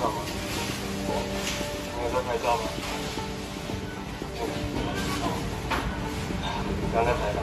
有吗？你在拍照吗？嗯，刚在拍照。